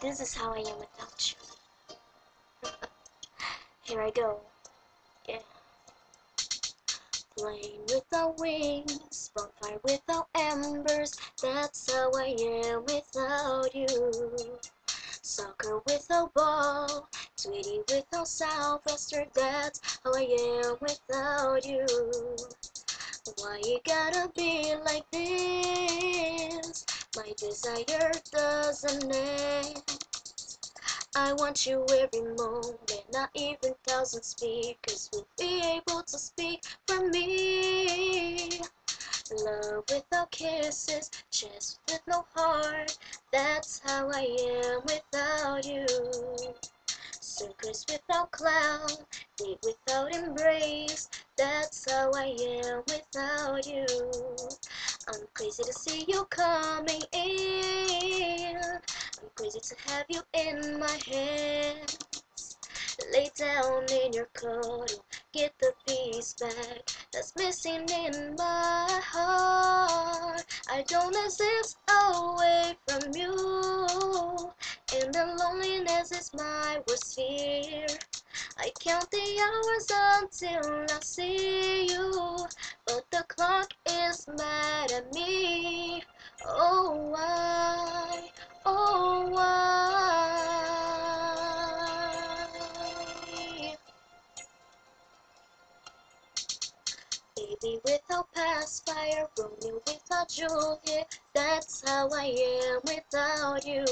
This is how I am without you. Here I go. Yeah. Flame without wings, bonfire without embers. That's how I am without you. Soccer without ball, sweetie without Sylvester. That's how I am without you. Why you gotta be like this? My desire doesn't end. I want you every moment, not even thousand speakers will be able to speak for me. Love without kisses, chest with no heart, that's how I am without you. Circus without clown, date without embrace, that's how I am without you. I'm crazy to see you coming in. I'm crazy to have you in my hands. Lay down in your cuddle, get the piece back that's missing in my heart. I don't exist away from you, and the loneliness is my worst fear. I count the hours until I see you, but the clock mad at me. Oh, why? Oh, why? Baby without pacifier, Romeo without Juliet, that's how I am without you.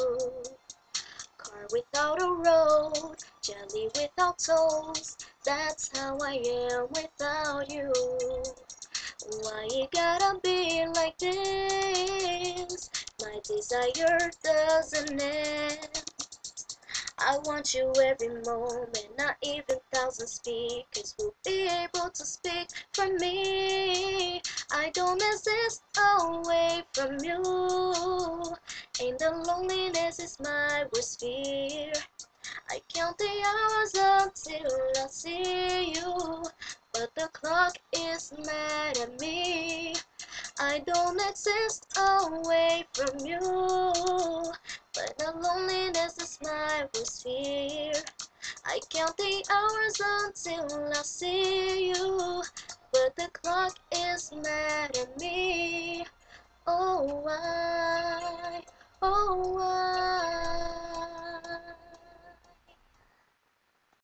Car without a road, jelly without toast, that's how I am without you. Why you gotta be like this? My desire doesn't end. I want you every moment, not even thousand speakers will be able to speak for me. I don't exist away from you, and the loneliness is my worst fear. I count the hours until I see you, but the clock is mad at me. I don't exist away from you, but the loneliness is my worst fear. I count the hours until I see you, but the clock is mad at me. Oh, why? Oh, why?